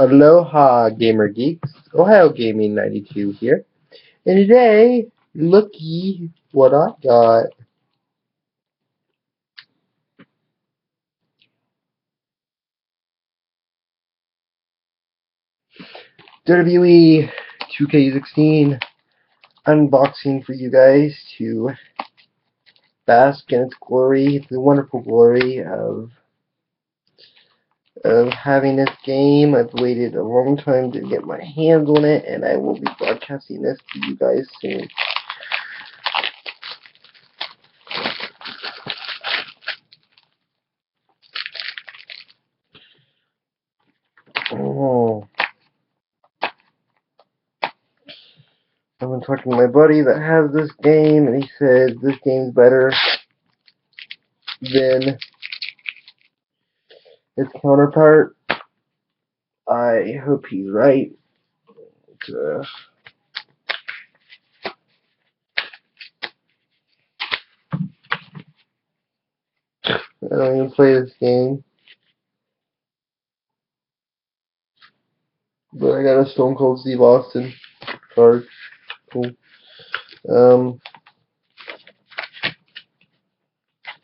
Aloha Gamer Geeks, Ohio Gaming 92 here. And today, looky what I got. WWE 2K16 unboxing for you guys to bask in its glory, the wonderful glory of of having this game. I've waited a long time to get my hands on it, and I will be broadcasting this to you guys soon. Oh. I've been talking to my buddy that has this game, and he says this game's better than its counterpart. I hope he's right. Uh, I don't even play this game. But I got a Stone Cold Steve Austin card. Cool. Um,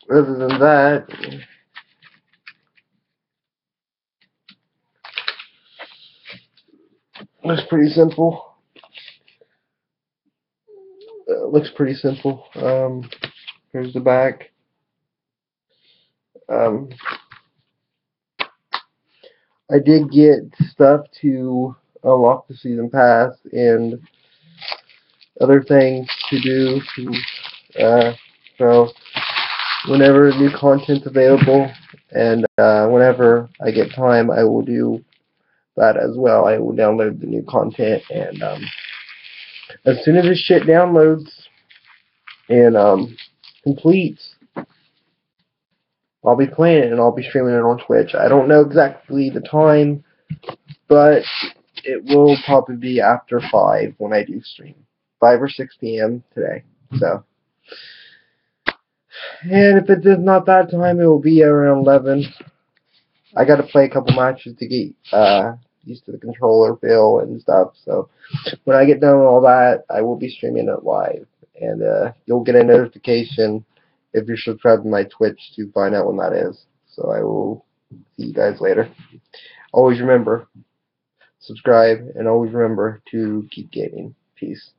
other than that, looks pretty simple. Uh, looks pretty simple. Um, here's the back. Um, I did get stuff to unlock the season pass and other things to do. To, uh, so whenever new content's available and uh, whenever I get time, I will do that as well. I will download the new content and um, as soon as this shit downloads and um, completes, I'll be playing it and I'll be streaming it on Twitch. I don't know exactly the time, but it will probably be after 5 when I do stream. 5 or 6 p.m. today. So, and if it is not that time, it will be around 11. I got to play a couple matches to get uh, used to the controller feel and stuff. So, when I get done with all that, I will be streaming it live. And uh, you'll get a notification if you're subscribed to my Twitch to find out when that is. So I will see you guys later. Always remember, subscribe, and always remember to keep gaming. Peace.